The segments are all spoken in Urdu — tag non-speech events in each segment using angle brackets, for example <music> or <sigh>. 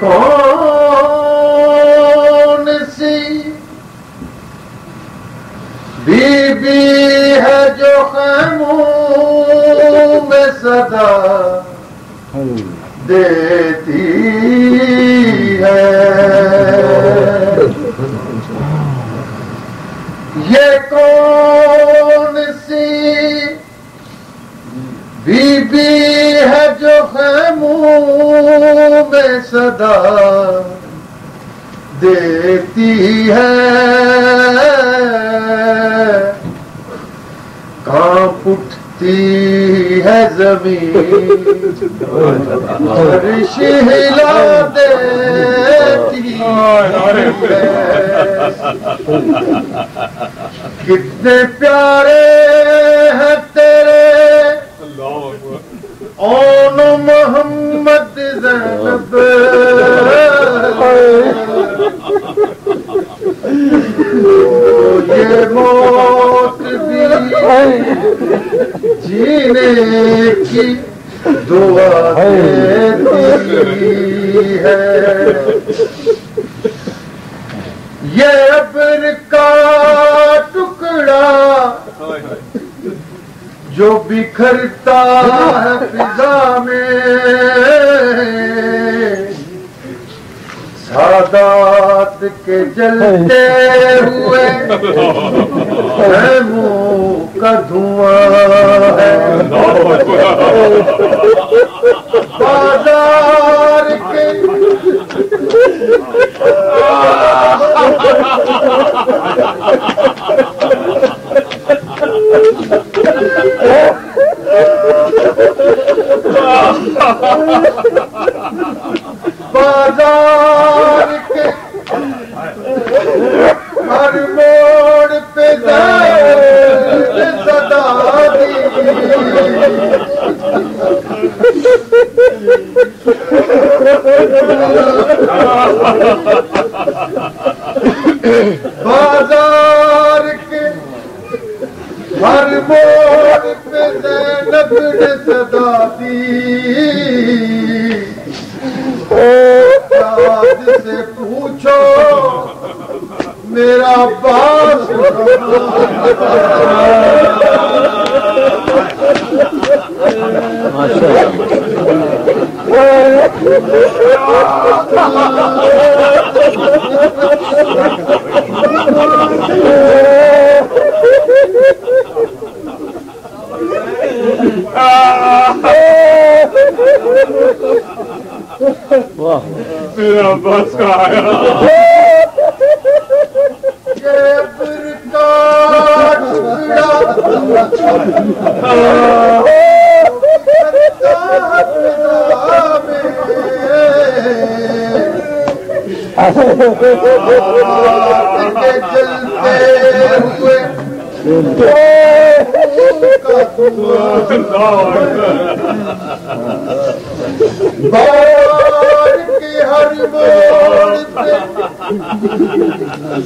کون سی بی بی ہے جو خیموں میں صدا دیتی ہے؟ یہ کون دیتی ہے۔ کانپ اٹھتی ہے زمین۔ عرش ہلا دیتی کتنے پیارے ہیں تیرے۔ اون محمد زینب ہے۔ یہ ابر کا ٹکڑا جو بکھرتا ہے فضا میں۔ سادات کے جلتے ہوئے منہ کا دھواں ہے۔ Ah! بازار کے ہر موڑ پہ زینب نے صدا دی۔ آج سے پوچھو میرا باس میرا بس کا آیا یہ برکات جلتے ہوئے بار کی ہر موڑ پہ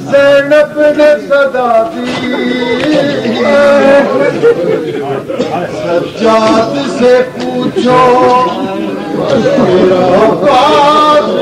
زینب نے صدا دی سجاد سے پوچھو میرا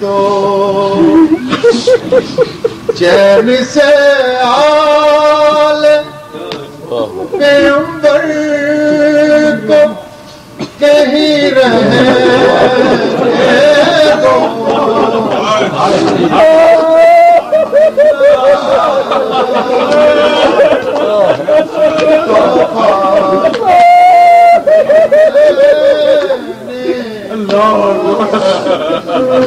دو چین سے آل پیغمبر کو کہیں رہے دو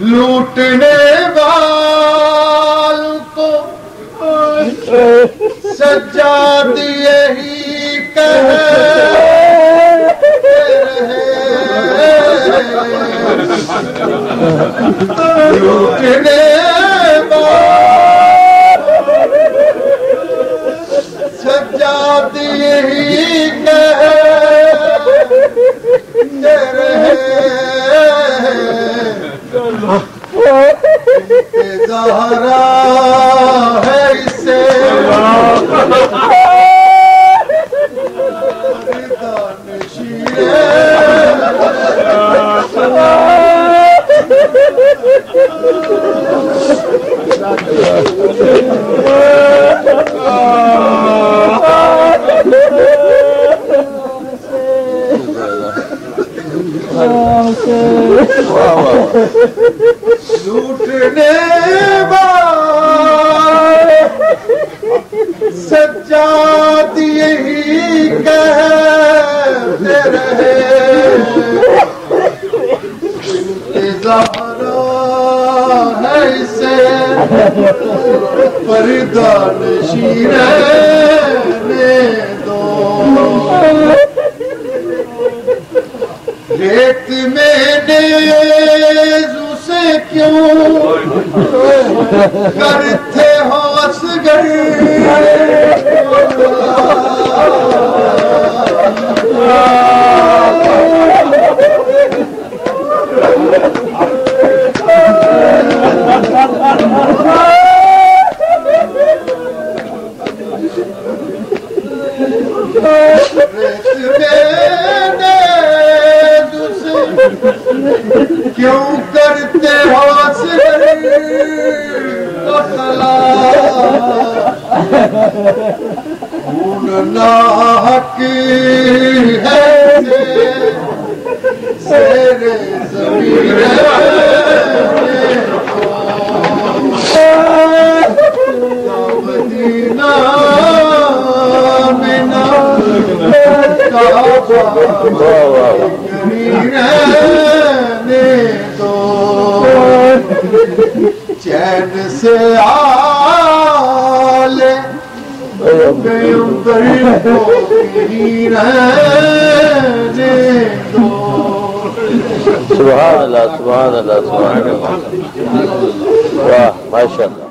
لوٹنے والوں کو سجاد یہی کہتے رہے لوٹنے والوں سجاد یہی کہتے رہے لوٹنے والے سجاد یہی کہتے رہے۔ زہرا ہے اسے پردان شیرنے دو۔ ریت میں نیزو سے کیوں <laughs> کرتے ہو اصغر دو چین سے آلے سبحان اللہ سبحان اللہ سبحان اللہ۔ واہ ماشاء اللہ